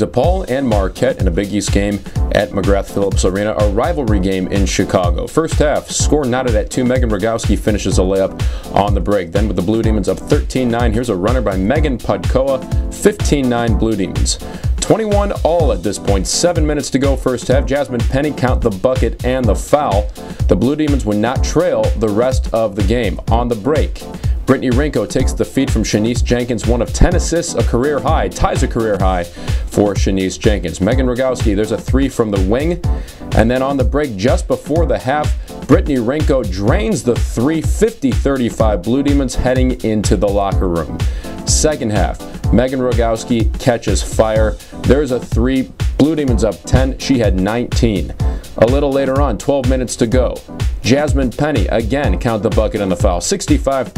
DePaul and Marquette in a Big East game at McGrath Phillips Arena, a rivalry game in Chicago. First half, score knotted at two. Megan Rogowski finishes a layup on the break. Then with the Blue Demons up 13 9, here's a runner by Megan Podkowa, 15 9 Blue Demons. 21 all at this point. Seven minutes to go first half. Jasmine Penny count the bucket and the foul. The Blue Demons would not trail the rest of the game. On the break, Brittany Hrynko takes the feed from Chanise Jenkins, one of 10 assists, a career high, ties a career high for Chanise Jenkins. Megan Rogowski, there's a three from the wing. And then on the break, just before the half, Brittany Hrynko drains the 350 35 Blue Demons heading into the locker room. Second half, Megan Rogowski catches fire. There's a three. Blue Demons up 10. She had 19. A little later on, 12 minutes to go. Jasmine Penny again count the bucket and the foul. 65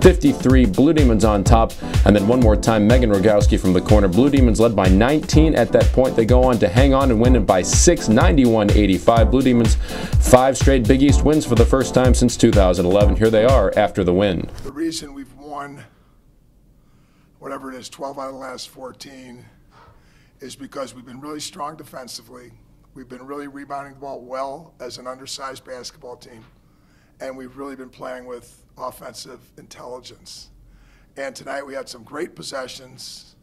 53. Blue Demons on top. And then one more time, Megan Rogowski from the corner. Blue Demons led by 19 at that point. They go on to hang on and win it by 6, 91 85. Blue Demons, five straight Big East wins for the first time since 2011. Here they are after the win. The reason we've won whatever it is, 12 out of the last 14, is because we've been really strong defensively. We've been really rebounding the ball well as an undersized basketball team. And we've really been playing with offensive intelligence. And tonight we had some great possessions.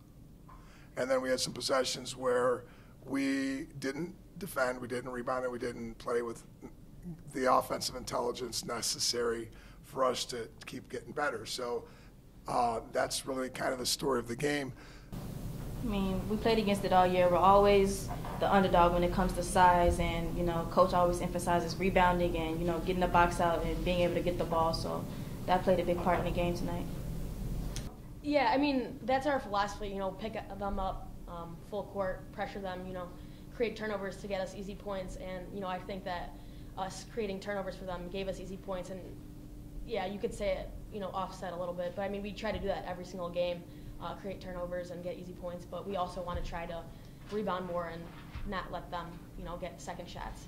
And then we had some possessions where we didn't defend, we didn't rebound, and we didn't play with the offensive intelligence necessary for us to keep getting better. So uh, that's really kind of the story of the game. I mean, we played against it all year. We're always the underdog when it comes to size, and you know, coach always emphasizes rebounding and you know, getting the box out and being able to get the ball. So that played a big part in the game tonight. Yeah, I mean, that's our philosophy. You know, pick them up um, full court, pressure them. You know, create turnovers to get us easy points, and you know, I think that us creating turnovers for them gave us easy points. And yeah, you could say it, you know, offset a little bit, but I mean, we try to do that every single game uh, create turnovers and get easy points, but we also want to try to rebound more and not let them, you know, get second shots.